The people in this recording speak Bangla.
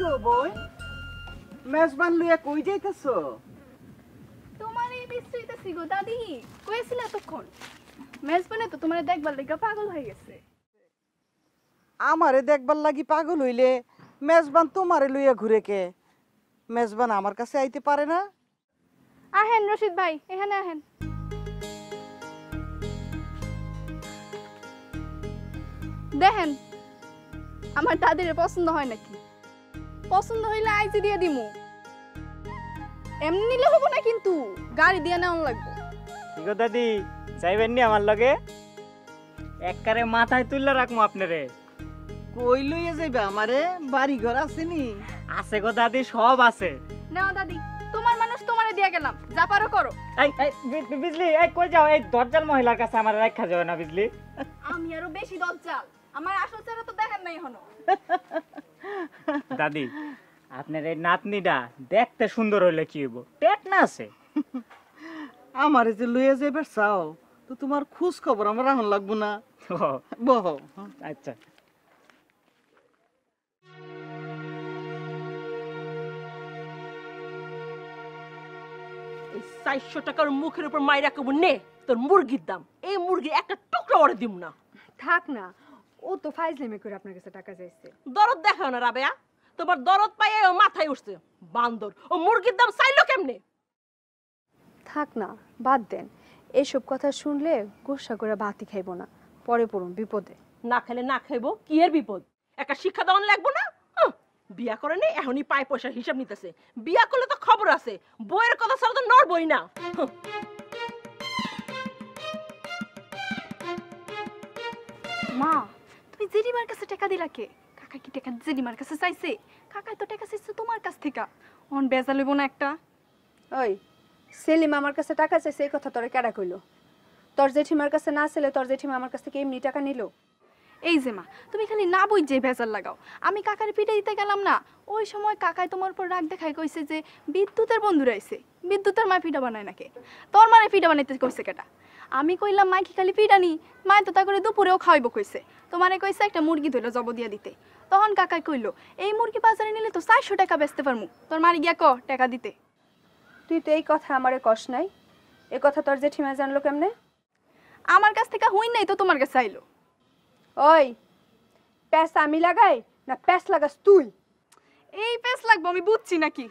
গো বই? মেজবান লইয়া কই যাইতেছো? তোমার এই বিশ্রীতেছি গো দাদি। কয়েছিল এতক্ষণ। মেজবানে তো তোমার দেখবার লেগে পাগল হয়ে গেছে। আমারে দেখবার লাগি পাগল হইলে মেজবান তোমারে লইয়া ঘুরে কে? মেজবান আমার কাছে আইতে পারে না? আহেন রশিদ ভাই এখানে আহেন। দেখেন আমার দাদির পছন্দ হয় নাকি? পছন্দ হইলে আইজি দিয়ে দিমু। এমনি নিলে হব না কিন্তু গাড়ি দিয়ে নেওয়া লাগবে। কি গো দাদি যাইবেন নি আমার লগে? এককারে মাথায় তুললে রাখব আপনারে। কই লইয়া যাইবা আমারে? বাড়ি ঘর আসেনি আছে গো দাদি সব আছে। নাও দাদি তোমার মানুষ তোমারে দিয়ে গেলাম। যা পারো করো। এই এই বি- বি- বিজলি এই কই যাও? এই দরজাল মহিলার কাছে আমার রাখা যাবে না বিজলি। আমি আরও বেশি দজ্জাল আমার আসল চেহারা তো দেখেন নাই হনো দাদি আপনার এই নাতনিটা দেখতে সুন্দর হইলে কি হইব? পেট না আছে? আমারে যে লইয়া যাইবার চাও তো তোমার খোঁজ খবর আমার রাহন লাগবো না। বহ আচ্ছা। এই চারশো টাকার মুখের উপর মাইরা কব নে তোর মুরগির দাম। এই মুরগি একটা টুকরো ওরে দিব না। থাক না ও তো ফাইজলামি করে আপনার কাছে টাকা চাইছে। দরদ দেখাও না রাবেয়া। তোমার দরদ পাইয়ে ও মাথায় উঠছে। বান্দর ও মুরগির দাম চাইলো কেমনে? থাক না বাদ দেন। এসব কথা শুনলে গোসা করে বাতি খাইব না। পরে পড়ুন বিপদে। না খেলে না খাইবো কি এর বিপদ? একটা শিক্ষা দেওয়ান লাগবো না? বিয়া করে নেই এখনই পায় পয়সার হিসাব নিতেছে। বিয়া করলে তো খবর আছে বইয়ের কথা ছাড়া তো নড়বই না। হুঁ, মা তুমি জেরিমার কাছে টাকা দিলা কে? কাকা কি টাকা জেরিমার কাছে চাইছে, কাকাই তো টাকা চাইছে তোমার কাছ থেকে। অন বেজা লইব না একটা। ওই, সেলিম আমার কাছে টাকা চাইছে, এই কথা তোরে কেডা কইলো? তোর জেঠিমার কাছে না ছেলে তোর জেঠিমা আমার কাছ থেকে এমনি টাকা নিল? এই যে মা তুমি খালি না বই যে ভেজাল লাগাও। আমি কাকার পিঠে দিতে গেলাম না ওই সময় কাকাই তোমার উপর রাগ দেখাই কইছে যে বিদ্যুতের বন্ধুরা আইছে বিদ্যুতের মা পিঠা বানায় নাকি? তোর মারে পিঠা বানাইতে কইছে কেটা? আমি কইলাম মাই কি খালি পিঠা নি মায় তো তা করে দুপুরেও খাওয়াইব কইছে। তোমারে কইছে একটা মুরগি ধইলো জব দিয়া দিতে। তখন কাকাই কইলো এই মুরগি বাজারে নিলে তো চারশো টাকা বেচতে পারমু। তোর মারি গিয়া ক টাকা দিতে? তুই তো এই কথা আমারে কষ নাই। এ কথা তোর জেঠিমা জানলো কেমনে? আমার কাছ থেকে হুই নাই তো তোমার কাছে আইলো। ওই প্যাস আমি লাগাই না প্যাস লাগাস তুই? এই পেস লাগবো আমি বুঝছি নাকি।